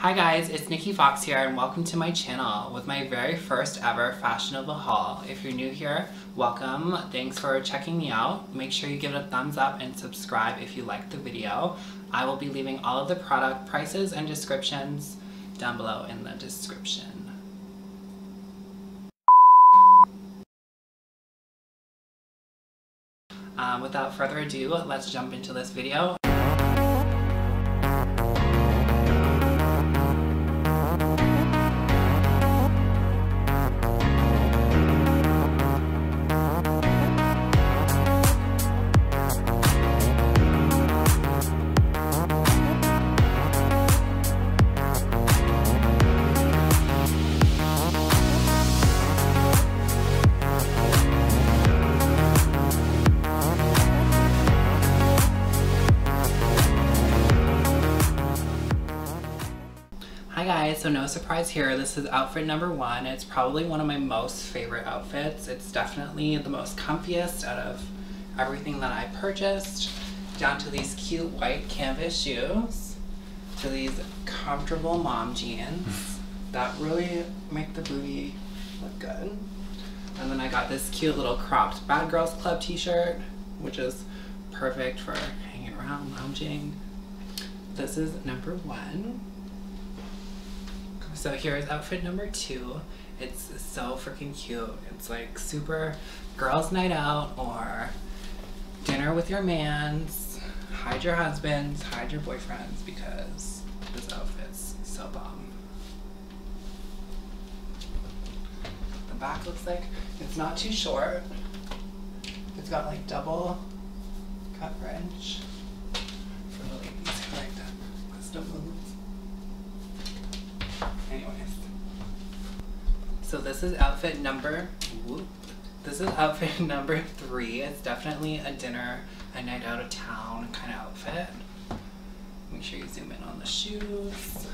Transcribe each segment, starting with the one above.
Hi guys, it's Nicki Fox here and welcome to my channel with my very first ever Fashion Nova haul. If you're new here, welcome. Thanks for checking me out. Make sure you give it a thumbs up and subscribe if you liked the video. I will be leaving all of the product prices and descriptions down below in the description. Um, without further ado, let's jump into this video. So no surprise here. This is outfit number one. It's probably one of my most favorite outfits. It's definitely the most comfiest out of everything that I purchased. Down to these cute white canvas shoes, to these comfortable mom jeans that really make the booty look good. And then I got this cute little cropped Bad Girls Club t-shirt, which is perfect for hanging around, lounging. This is number one. So here's outfit number two. It's so freaking cute. It's like super girls' night out or dinner with your mans. Hide your husbands, hide your boyfriends because this outfit's so bomb. The back looks like it's not too short. It's got like double coverage for the ladies who like that custom. Anyways. So this is outfit number, whoop. This is outfit number three. It's definitely a dinner, a night out of town kind of outfit. Make sure you zoom in on the shoes.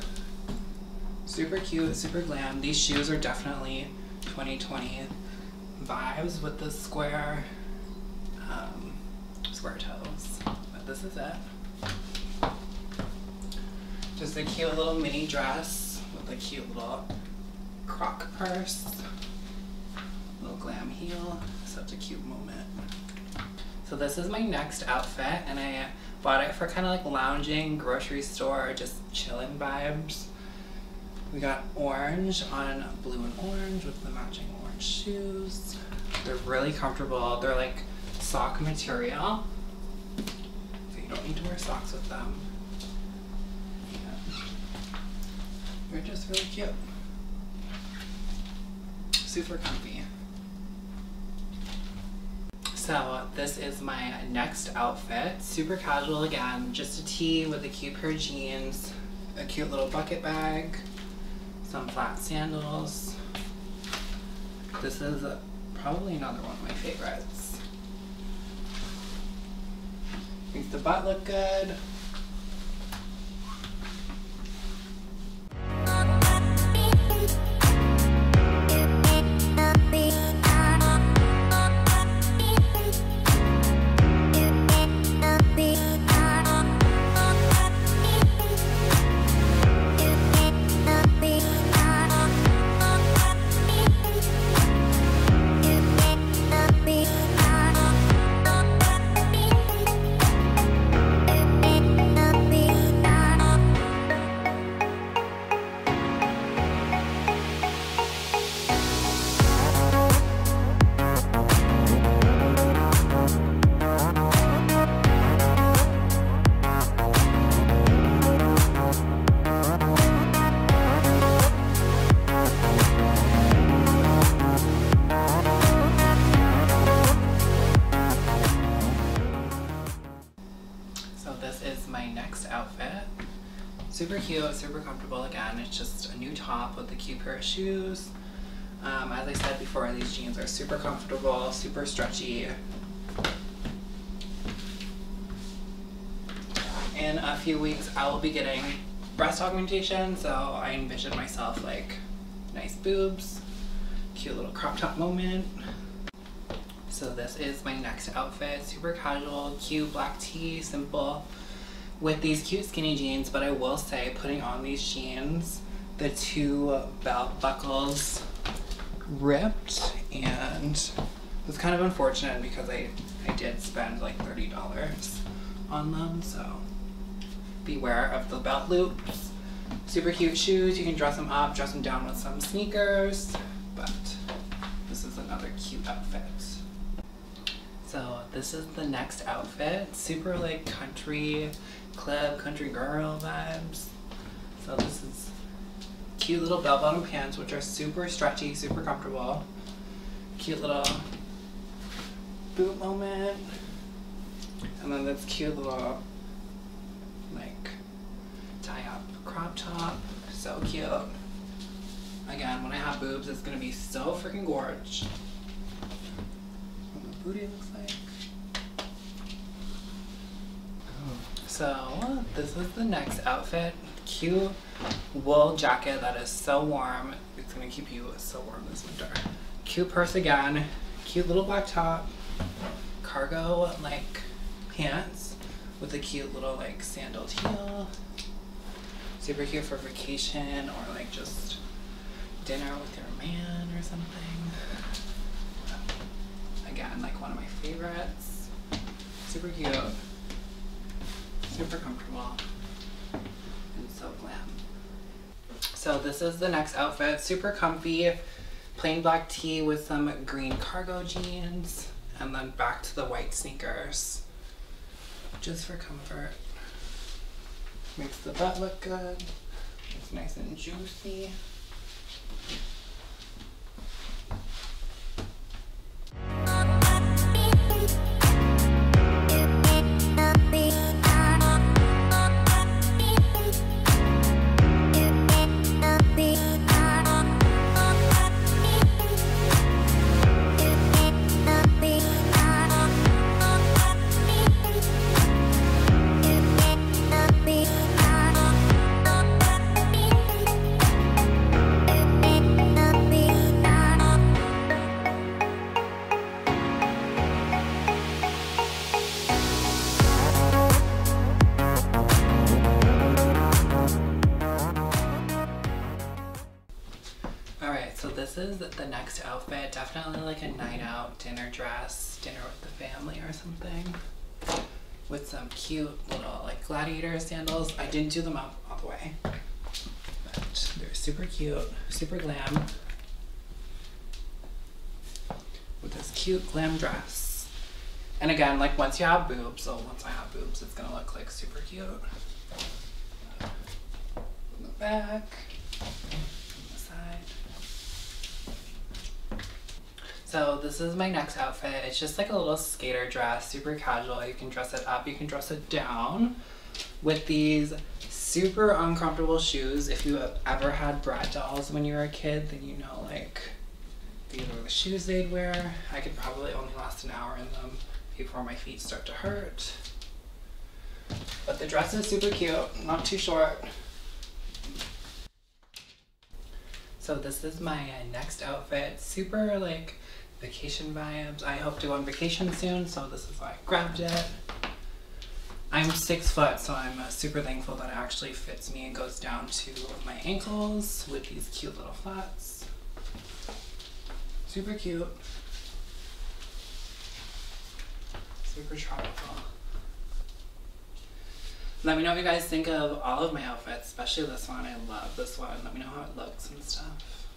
Super cute, super glam. These shoes are definitely 2020 vibes with the square, um, square toes. But this is it. Just a cute little mini dress with a cute little croc purse. Little glam heel. Such a cute moment. So this is my next outfit and I bought it for kind of like lounging, grocery store, just chilling vibes. We got orange on blue and orange with the matching orange shoes. They're really comfortable. They're like sock material. So you don't need to wear socks with them. They're just really cute. Super comfy. So this is my next outfit. Super casual again, just a tee with a cute pair of jeans, a cute little bucket bag, some flat sandals. This is probably another one of my favorites. Makes the butt look good. Super cute, super comfortable again. It's just a new top with a cute pair of shoes. Um, as I said before, these jeans are super comfortable, super stretchy. In a few weeks, I will be getting breast augmentation, so I envision myself like nice boobs, cute little crop top moment. So this is my next outfit. Super casual, cute black tee, simple with these cute skinny jeans, but I will say putting on these jeans, the two belt buckles ripped and it was kind of unfortunate because I, I did spend like $30 on them, so beware of the belt loops. Super cute shoes, you can dress them up, dress them down with some sneakers, but this is another cute outfit. So this is the next outfit, super like country club, country girl vibes. So this is cute little bell bottom pants, which are super stretchy, super comfortable. Cute little boot moment. And then this cute little like tie up crop top. So cute. Again, when I have boobs, it's gonna be so freaking gorge. Booty looks like. Oh. So this is the next outfit. Cute wool jacket that is so warm. It's gonna keep you so warm this winter. Cute purse again. Cute little black top. Cargo like pants with a cute little like sandaled heel. Super cute for vacation or like just dinner with your man or something. Again, like one of my favorites. Super cute. Super comfortable. And so glam. So this is the next outfit. Super comfy. Plain black tee with some green cargo jeans. And then back to the white sneakers. Just for comfort. Makes the butt look good. It's nice and juicy. The next outfit. Definitely like a night out dinner dress, dinner with the family or something. With some cute little like gladiator sandals. I didn't do them up all the way. But they're super cute, super glam. With this cute glam dress. And again, like once you have boobs, so once I have boobs, it's gonna look like super cute. In the back, on the side. So this is my next outfit. It's just like a little skater dress, super casual. You can dress it up, you can dress it down with these super uncomfortable shoes. If you have ever had Bratz dolls when you were a kid, then you know like these are the shoes they'd wear. I could probably only last an hour in them before my feet start to hurt. But the dress is super cute, not too short. So this is my next outfit. Super like vacation vibes. I hope to go on vacation soon, so this is why I grabbed it. I'm six foot, so I'm uh, super thankful that it actually fits me and goes down to my ankles with these cute little flats. Super cute. Super tropical. Let me know what you guys think of all of my outfits, especially this one. I love this one. Let me know how it looks and stuff.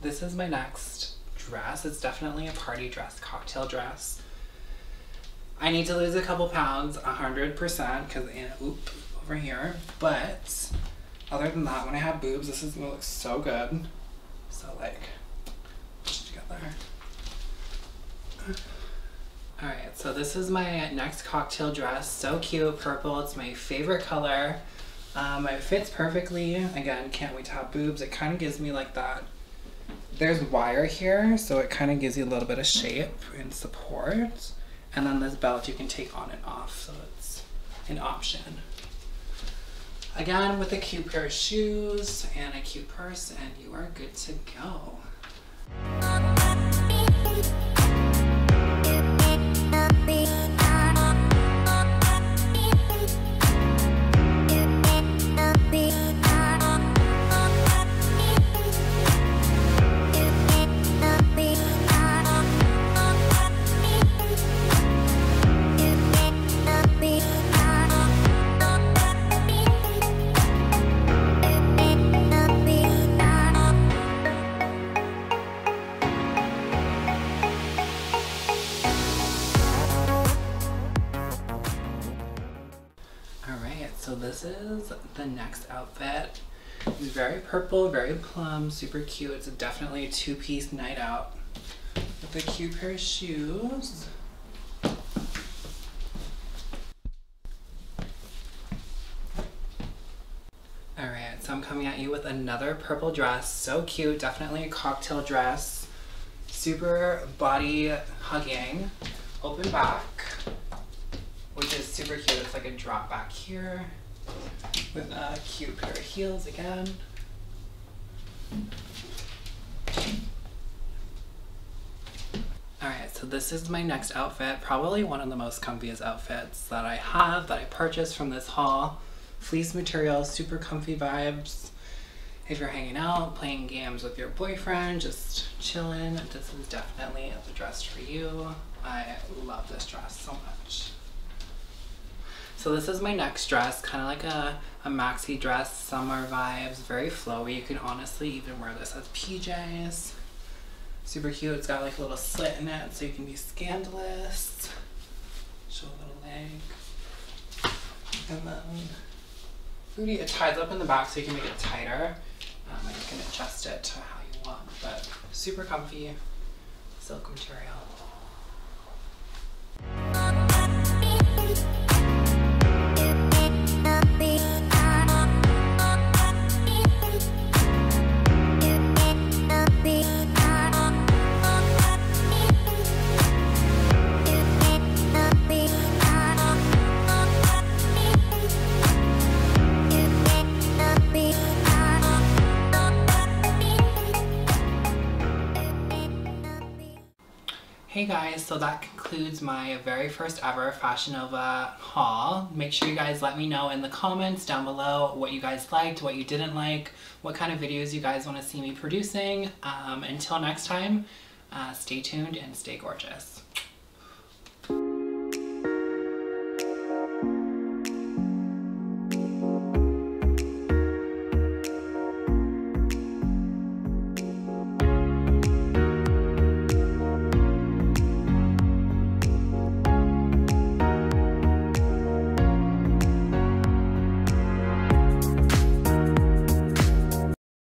This is my next dress. It's definitely a party dress, cocktail dress. I need to lose a couple pounds, a hundred percent, because oop over here. But other than that, when I have boobs, this is gonna look so good. So like, together. Alright, so this is my next cocktail dress. So cute, purple. It's my favorite color. Um, it fits perfectly. Again, can't wait to have boobs. It kind of gives me like that. There's wire here, so it kind of gives you a little bit of shape and support. And then this belt you can take on and off, so it's an option. Again, with a cute pair of shoes and a cute purse, and you are good to go. Next outfit. It's very purple, very plum, super cute. It's definitely a two-piece night out with a cute pair of shoes. Alright, so I'm coming at you with another purple dress. So cute, definitely a cocktail dress. Super body hugging. Open back, which is super cute. It's like a drop back here with a cute pair of heels again. Alright, so this is my next outfit. Probably one of the most comfiest outfits that I have, that I purchased from this haul fleece material, super comfy vibes. If you're hanging out, playing games with your boyfriend, just chilling, this is definitely the dress for you. I love this dress so much. So this is my next dress, kind of like a, a maxi dress, summer vibes, very flowy. You can honestly even wear this as PJs. Super cute, it's got like a little slit in it so you can be scandalous. Show a little leg. And then booty. It ties up in the back so you can make it tighter. Um, and you can adjust it to how you want, but super comfy silk material. Guys, so that concludes my very first ever Fashion Nova haul. Make sure you guys let me know in the comments down below what you guys liked, what you didn't like, what kind of videos you guys want to see me producing. Um, until next time, uh, stay tuned and stay gorgeous.